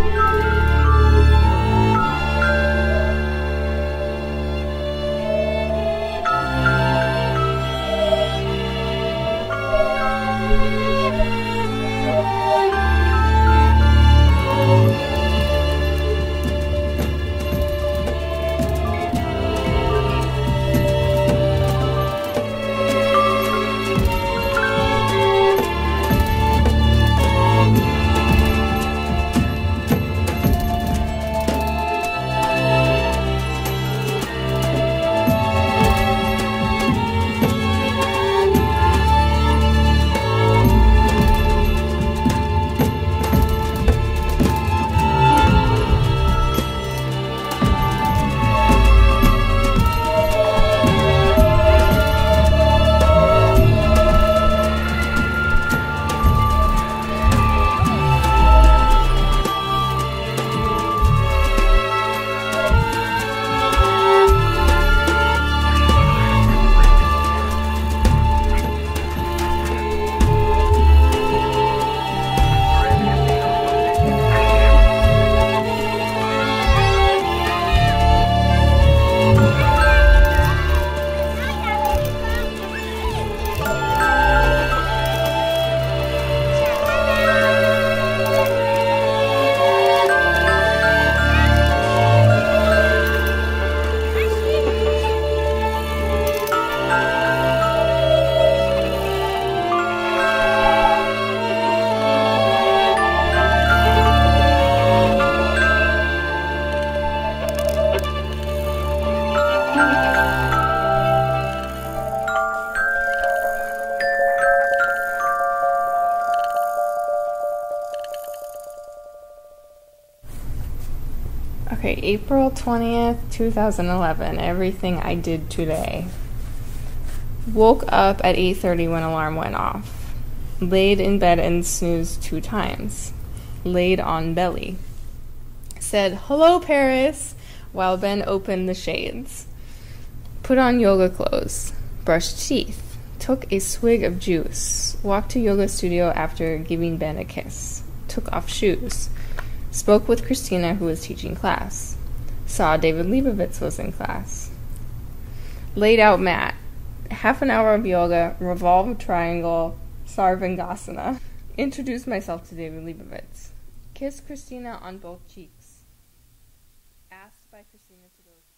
Bye. Okay, April 20th, 2011. Everything I did today. Woke up at 8:30 when alarm went off. Laid in bed and snoozed two times. Laid on belly. Said, "Hello Paris," while Ben opened the shades put on yoga clothes, brushed teeth, took a swig of juice, walked to yoga studio after giving Ben a kiss, took off shoes, spoke with Christina who was teaching class, saw David Lebovitz was in class, laid out mat, half an hour of yoga, revolve triangle, sarvangasana, introduced myself to David Lebovitz, kissed Christina on both cheeks, asked by Christina to go.